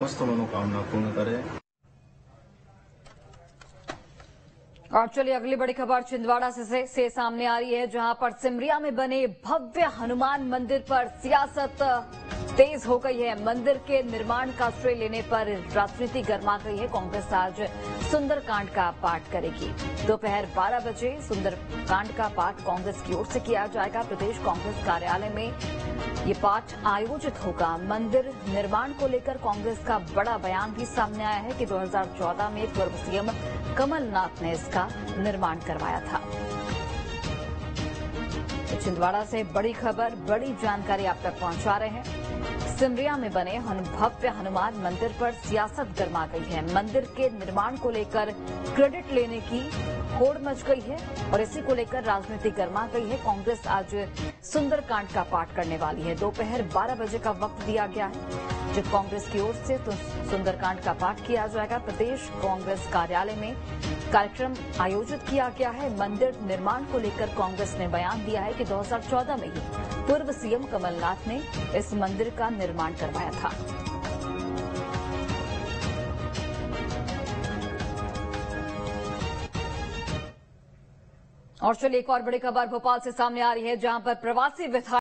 समस्त मनोकामना पूर्ण करे और चलिए अगली बड़ी खबर छिंदवाड़ा से, से से सामने आ रही है जहाँ पर सिमरिया में बने भव्य हनुमान मंदिर पर सियासत तेज हो गई है। मंदिर के निर्माण का श्रेय लेने पर राजनीति गर्मा गई है। कांग्रेस आज सुंदरकांड का पाठ करेगी। दोपहर 12 बजे सुंदरकांड का पाठ कांग्रेस की ओर से किया जाएगा। प्रदेश कांग्रेस कार्यालय में ये पाठ आयोजित होगा। मंदिर निर्माण को लेकर कांग्रेस का बड़ा बयान भी सामने आया है कि 2014 में पूर्व सीएम कमलनाथ ने इसका निर्माण करवाया था। छिंदवाड़ा से बड़ी खबर, बड़ी जानकारी आप तक पहुँचा रहे हैं। सिमरिया में बने भव्य हनुमान मंदिर पर सियासत गर्मा गई है। मंदिर के निर्माण को लेकर क्रेडिट लेने की होड़ मच गई है और इसी को लेकर राजनीति गर्मा गई है। कांग्रेस आज सुंदरकांड का पाठ करने वाली है। दोपहर 12 बजे का वक्त दिया गया है। जब कांग्रेस की ओर से तो सुंदरकांड का पाठ किया जाएगा। प्रदेश कांग्रेस कार्यालय में कार्यक्रम आयोजित किया गया है। मंदिर निर्माण को लेकर कांग्रेस ने बयान दिया है कि 2014 में ही पूर्व सीएम कमलनाथ ने इस मंदिर का निर्माण करवाया था। और चलिए एक और बड़ी खबर भोपाल से सामने आ रही है, जहाँ पर प्रवासी विधायक